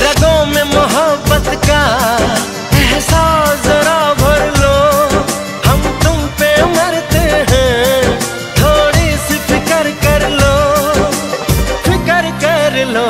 रगों में मोहब्बत का एहसास जरा भर लो। हम तुम पे मरते हैं, थोड़ी सी फिकर कर लो, फिकर कर लो।